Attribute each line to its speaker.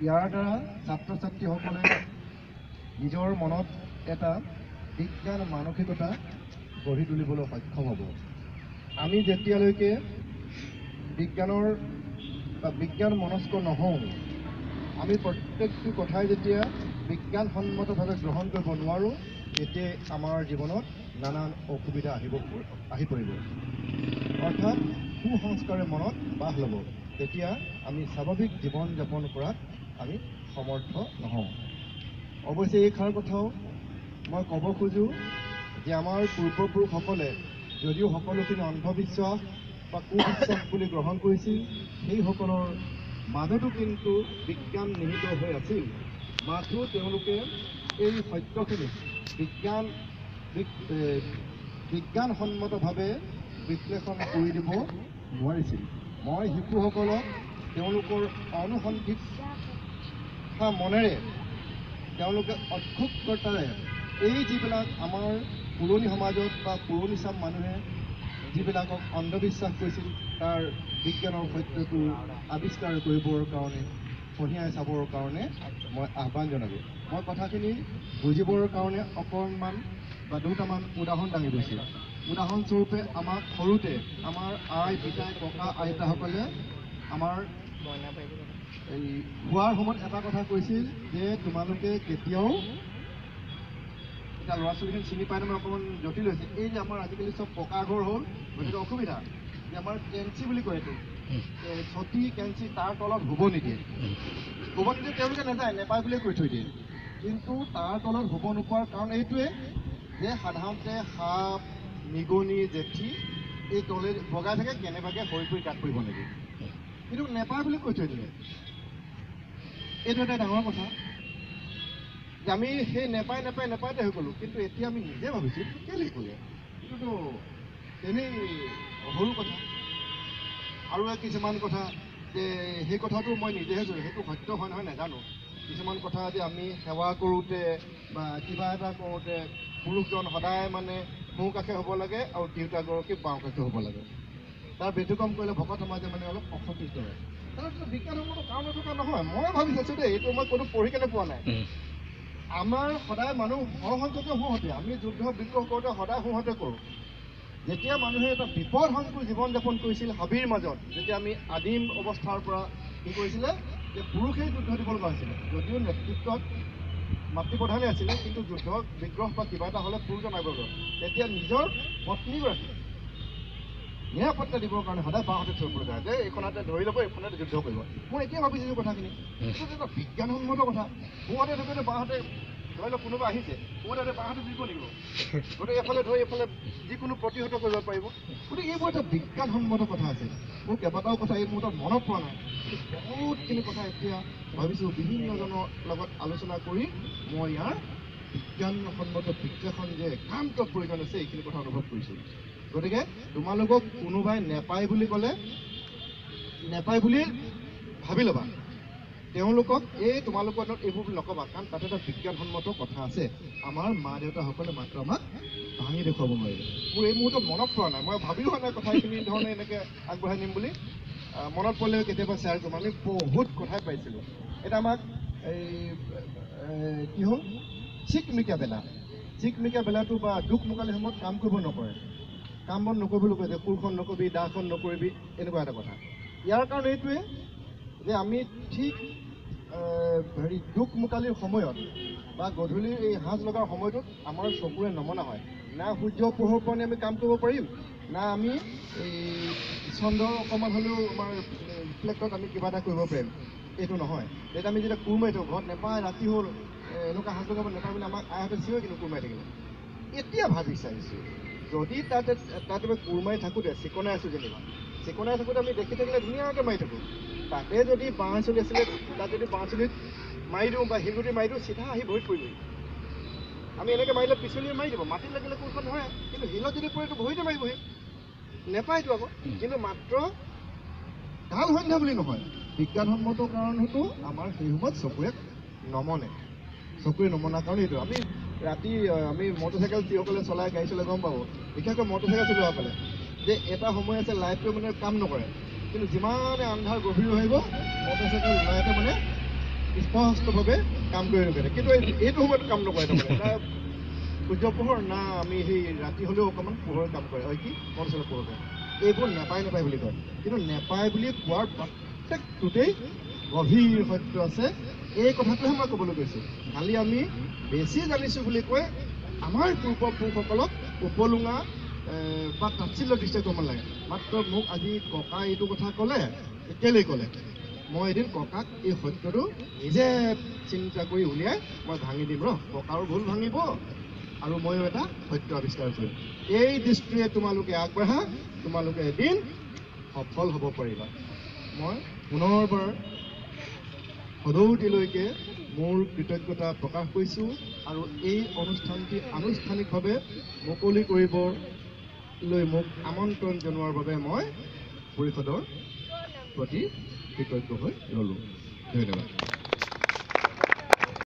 Speaker 1: ইয়াৰ দ্বাৰা ছাত্ৰ ছাত্ৰীসকলে নিজৰ মনত এটা বিজ্ঞান মানসিকতা গঢ়ি তুলিবলৈ সক্ষম হ'ব। আমি যেতিয়ালৈকে বিজ্ঞানৰ বা বিজ্ঞান মনস্ক নহওঁ আমি প্ৰত্যেকটো কথাই যেতিয়া বিজ্ঞানসন্মতভাৱে গ্ৰহণ কৰিব নোৱাৰোঁ তেতিয়াই আমাৰ জীৱনত নানান অসুবিধা আহিব আহি পৰিব। অৰ্থাৎ কুসংস্কাৰে মনত বাস ল'ব। তেতিয়া আমি স্বাভাৱিক জীৱন যাপন কৰাত আমি সমৰ্থ নহওঁ। অৱশ্যে এই খাৰ কথাও মই ক'ব খোজোঁ যে আমাৰ পূৰ্বপুৰুষসকলে যদিও সকলোখিনি অন্ধবিশ্বাস বা কুবিশ্বাস বুলি গ্ৰহণ কৰিছিল সেইসকলৰ মাজতো কিন্তু বিজ্ঞান নিহিত হৈ আছিল। মাথো তেওঁলোকে এই সত্যখিনি বিজ্ঞান বিজ্ঞানসন্মতভাৱে বিশ্লেষণ কৰি দিব নোৱাৰিছিল। মই শিশুসকলক তেওঁলোকৰ অনুসন্ধিৎসা মনেৰে তেওঁলোকে অক্ষুক্ততাৰে এই যিবিলাক আমাৰ পুৰণি সমাজত বা পুৰণি চাম মানুহে যিবিলাকক অন্ধবিশ্বাস কৰিছিল তাৰ বিজ্ঞানৰ সত্যটো আৱিষ্কাৰ কৰিবৰ কাৰণে কঢ়িয়াই চাবৰ কাৰণে মই আহ্বান জনালোঁ। মই কথাখিনি বুজিবৰ কাৰণে অকণমান বা দুটামান উদাহৰণ দাঙি দিছোঁ উদাহৰণস্বৰূপে আমাক সৰুতে আমাৰ আই পিতাই ককা আইতাসকলে আমাৰ খোৱাৰ সময়ত এটা কথা কৈছিল যে তোমালোকে কেতিয়াও এতিয়া ল'ৰা ছোৱালীখিনি চিনি পাই মানে অকণমান জটিল হৈছে। এই যে আমাৰ আজিকালি চব পকা ঘৰ হ'ল গতিকে অসুবিধা। যে আমাৰ কেঞ্চি বুলি কয় এইটো। চটি কেঞ্চি তাৰ তলত শুব নিদিয়ে। শুব নিদিয়ে তেওঁলোকে নাযায় নেপায় বুলিয়ে কৈ থৈ দিয়ে। কিন্তু তাৰ তলত শুব নোপোৱাৰ কাৰণ এইটোৱে যে সাধাৰণতে সাপ নিগনি জেঠি এই তলে বগাই থাকে কেনেবাকৈ সৰি পৰি গাত পৰিব লাগে। কিন্তু নেপায় বুলি কৈ থৈ দিলে। এইটো এটা ডাঙৰ কথা। যে আমি সেই নেপায় নেপায় নেপায়তে হৈ গ'লোঁ। কিন্তু এতিয়া আমি নিজে ভাবিছোঁ কেলৈ ক'লে এইটোতো এনেই সৰু কথা। আৰু কিছুমান কথা যে সেই কথাটো মই নিজেহে কৈছোঁ সেইটো সত্য হয় নহয় নাজানো। কিছুমান কথা যে আমি সেৱা কৰোঁতে বা কিবা এটা কৰোঁতে পুৰুষজন সদায় মানে সোঁ কাষে হ'ব লাগে আৰু তিৰোতাগৰাকী বাওঁ কাষে হ'ব লাগে। তাৰ ব্যতিক্ৰম কৰিলে ভকত সমাজে মানে অলপ অসন্তুষ্ট হয়। তাৰপিছত বিজ্ঞানসন্মত কাৰণ থকা নহয় মই ভাবি চাইছোঁ দেই এইটো মই কোনো পঢ়ি কেনে পোৱা নাই। আমাৰ সদায় মানুহ সৰসংখ্যকে সোঁহতে আমি যুদ্ধ বিগ্ৰহ কৰোঁতে সদায় সোঁহতে কৰোঁ। যেতিয়া মানুহে এটা বিপদসংকুল জীৱন যাপন কৰিছিল হাবিৰ মাজত যেতিয়া আমি আদিম অৱস্থাৰ পৰা কি কৰিছিলে যে পুৰুষেই যুদ্ধ দিব লগা হৈছিলে। যদিও নেতৃত্বত মাতৃপ্ৰধানে আছিলে কিন্তু যুদ্ধ বিগ্ৰহ বা কিবা এটা হ'লে পুৰুষজন লাগিব তেতিয়া নিজৰ পত্নীগৰাকী নিৰাপত্তা দিবৰ কাৰণে সদায় বাওঁহাতে থৈ পৰিব যে এইখনতে ধৰি ল'ব এইখনতে যুদ্ধ কৰিব। মই এতিয়া ভাবিছিলোঁ কথাখিনি? এইটো এটা বিজ্ঞানসন্মত কথা। সোঁহাতে থাকোঁতে বাওঁহাতে ধৰি লওক কোনোবা আহিছে সোঁহাতে বাওঁহাতে দিব লাগিব। গতিকে এফালে ধৰি এফালে যিকোনো প্ৰতিহত কৰিব পাৰিব। গতিকে এইবোৰ এটা বিজ্ঞানসন্মত কথা আছে। মোৰ কেইবাটাও কথা এই মুহূৰ্তত মনত পৰা নাই। বহুতখিনি কথা এতিয়া ভাবিছোঁ বিভিন্নজনৰ লগত আলোচনা কৰি মই ইয়াৰ বিজ্ঞানসন্মত বিশ্লেষণ যে একান্ত প্ৰয়োজন আছে এইখিনি কথা অনুভৱ কৰিছোঁ। গতিকে তোমালোকক কোনোবাই নেপায় বুলি ক'লে নেপায় বুলি ভাবি ল'বা। তেওঁলোকক এই তোমালোকৰ আগত এইবোৰ নক'বা কাৰণ তাতে এটা বিজ্ঞানসন্মত কথা আছে। আমাৰ মা দেউতাসকলে মাত্ৰ আমাক ভাঙি দেখুৱাব নোৱাৰিলে। মোৰ এই মুহূৰ্তত মনত পৰা নাই মই ভাবিও হোৱা নাই কথাখিনি ধৰণে এনেকৈ আগবঢ়াই নিম বুলি। মনত পৰিলে কেতিয়াবা শ্বেয়াৰ কৰিম। আমি বহুত কথাই পাইছিলোঁ। এতিয়া আমাক এই কি হ'ল? চিকমিকা বেলা। চিকমিকা বেলাটো বা দুখ মোকালি সময়ত কাম কৰিব নকৰে। কাম বন নকৰিবলৈ কৈ যে কোৰখন নকৰিবি দাখন নকৰিবি এনেকুৱা এটা কথা। ইয়াৰ কাৰণ এইটোৱে যে আমি ঠিক হেৰি দুখ মোকালিৰ সময়ত বা গধূলি এই সাঁজ লগাৰ সময়টোত আমাৰ চকুৰে নমনা হয়। না সূৰ্য পোহৰ কাৰণে আমি কাম কৰিব পাৰিম না আমি এই চন্দ্ৰৰ অকণমান হ'লেও আমাৰ ৰিফ্লেক্টত আমি কিবা এটা কৰিব পাৰিম। এইটো নহয়। তেতিয়া আমি যেতিয়া কোৰ মাৰি থাকোঁ ঘৰত নেপায় ৰাতি হ'ল এনেকুৱা সাঁজ লগাব নেপায় বুলি আমাক আইহঁতে চিঞৰে কিন্তু কোৰ মাৰি থাকিলে। এতিয়া ভাবি চাইছোঁ যদি তাতে তাত আমি কোৰ মাৰি থাকোঁতে চিকনাই আছোঁ যেনিবা চিকনাই থাকোঁতে আমি দেখি থাকিলে ধুনীয়াকৈ মাৰি থাকোঁ। তাতে যদি বাঁহ চলি আছিলে তাত যদি বাঁহ চলিত মাৰি দিওঁ বা শিলগুটি মাৰি দিওঁ চিধা আহি ভৰিত পৰিবহি আমি এনেকৈ মাৰিলে পিছলিয়ে মাৰি দিব মাটিত লাগিলে কোৰখন ধৰে কিন্তু শিলত যদি পৰেতো ভৰিতে মাৰিবহি। নেপায়তো আকৌ কিন্তু মাত্ৰ কাল সন্ধ্যা বুলি নহয়। বিজ্ঞানসন্মত কাৰণ সেইটো আমাৰ সেই সময়ত চকুৰে নমনে। চকুৰে নমনাৰ কাৰণ এইটো। আমি ৰাতি আমি মটৰচাইকেল যিসকলে চলাই গাড়ী চলাই গম পাব। বিশেষকৈ মটৰচাইকেল চলোৱা ফালে। যে এটা সময় আছে লাইটটোৱে মানে কাম নকৰে। কিন্তু যিমানে আন্ধাৰ গভীৰ হৈ আহিব মটৰচাইকেল লাইটে মানে স্পষ্টভাৱে কাম কৰি থাকে। কিন্তু এই- এইটো সময়ত কাম নকৰে তাৰমানে। সূৰ্য পোহৰ না আমি সেই ৰাতি হ'লেও অকণমান পোহৰ কাম কৰে। হয় কি? পোহৰ কৰে এইবোৰ নেপায় নেপায় বুলি কয়। কিন্তু নেপায় বুলি কোৱাৰ প্ৰত্যেকটোতেই গভীৰ সত্য আছে। এই কথাটোহে মই ক'বলৈ গৈছোঁ খালি আমি বেছি জানিছোঁ বুলি কৈ আমাৰ পূৰ্বপুৰুষসকলক উপলুঙা বা তাচ্ছিল্য দৃষ্টি কৰিব লাগে মাত্ৰ মোক আজি ককা এইটো কথা ক'লে কেলেই ক'লে? মই এদিন ককাক এই সত্যটো নিজে চিন্তা কৰি উলিয়াই মই ভাঙি দিম ৰ ককাৰো ভুল ভাঙিব আৰু ময়ো এটা সত্য আৱিষ্কাৰ কৰিম। এই দৃষ্টিৰে তোমালোকে আগবাঢ়া তোমালোকে এদিন সফল হ'ব পাৰিবা। মই পুনৰবাৰ সদৌতিলৈকে মোৰ কৃতজ্ঞতা প্ৰকাশ কৰিছোঁ আৰু এই অনুষ্ঠানটি আনুষ্ঠানিকভাৱে মুকলি কৰিবলৈ মোক আমন্ত্ৰণ জনোৱাৰ বাবে মই পৰিষদৰ প্ৰতি কৃতজ্ঞ হৈ ৰ'লোঁ। ধন্যবাদ।